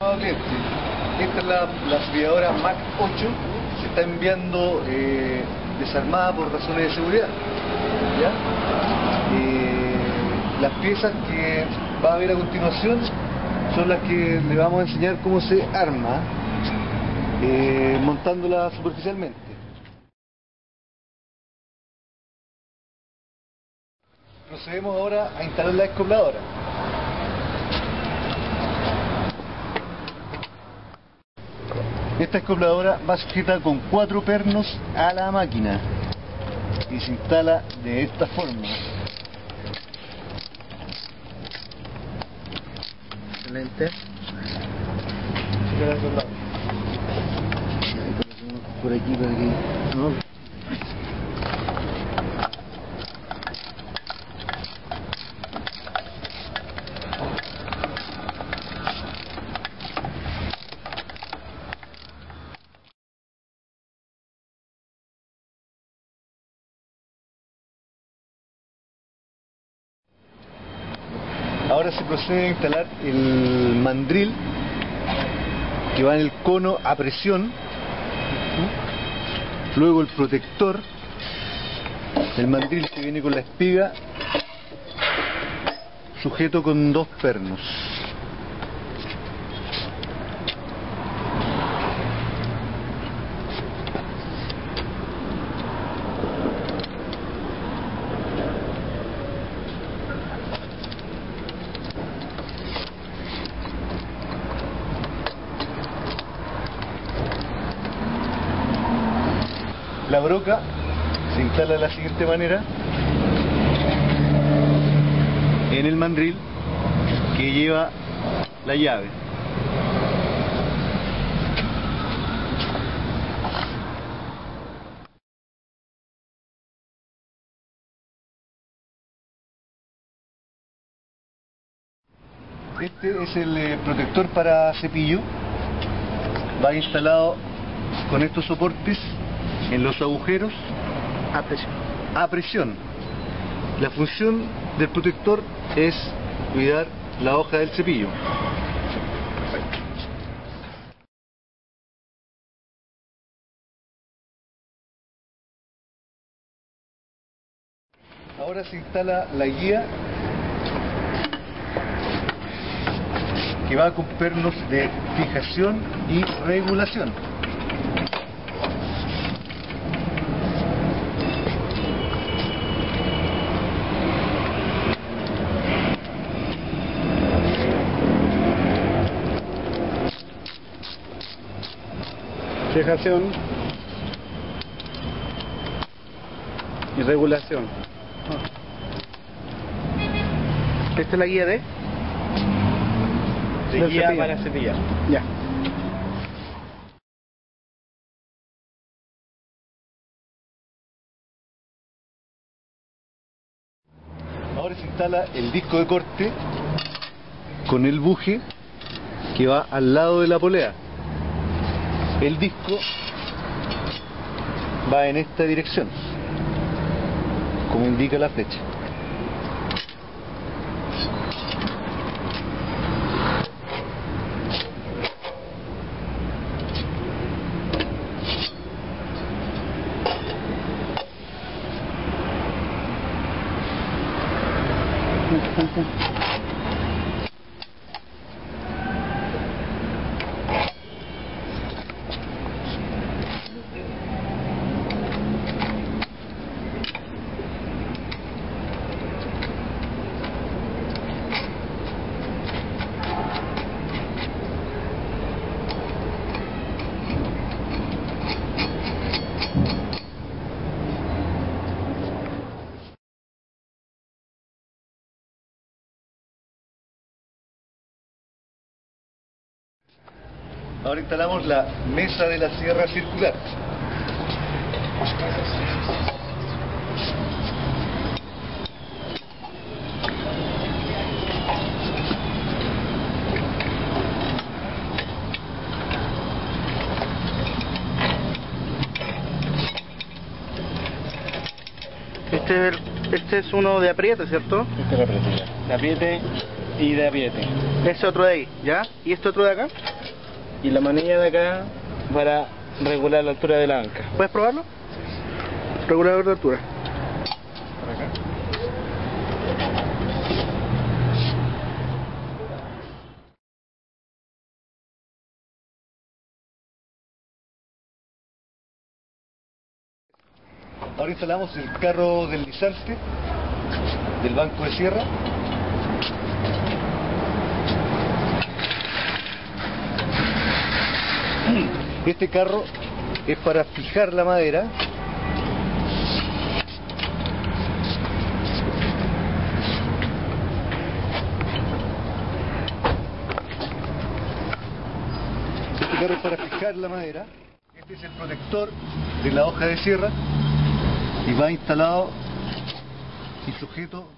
Esta es la, la aspiradora Mac 8 se está enviando eh, desarmada por razones de seguridad. Eh, las piezas que va a ver a continuación son las que le vamos a enseñar cómo se arma eh, montándola superficialmente. Procedemos ahora a instalar la descopladora. Esta escopladora va sujeta con cuatro pernos a la máquina y se instala de esta forma. Excelente. Por aquí, por aquí. Ahora se procede a instalar el mandril que va en el cono a presión, luego el protector, el mandril que viene con la espiga sujeto con dos pernos. La broca se instala de la siguiente manera en el mandril que lleva la llave. Este es el eh, protector para cepillo. Va instalado con estos soportes en los agujeros A presión. a presión. La función del protector es cuidar la hoja del cepillo. Ahora se instala la guía que va con pernos de fijación y regulación. Fijación y regulación. Esta es la guía de, De guía cepillo. para cepillar. Ya. Ahora se instala el disco de corte con el buje que va al lado de la polea. El disco va en esta dirección, como indica la flecha. Ahora instalamos la mesa de la sierra circular. Este es, el- este es uno de apriete, ¿cierto? Esta es la pretilla. De apriete y de apriete. Ese otro de ahí, ¿ya? ¿Y este otro de acá? Y la manilla de acá para regular la altura de la banca. ¿Puedes probarlo? Regulador de altura. Por acá. Ahora instalamos el carro deslizante del banco de sierra. Este carro es para fijar la madera. Este carro es para fijar la madera. Este es el protector de la hoja de sierra y va instalado y sujeto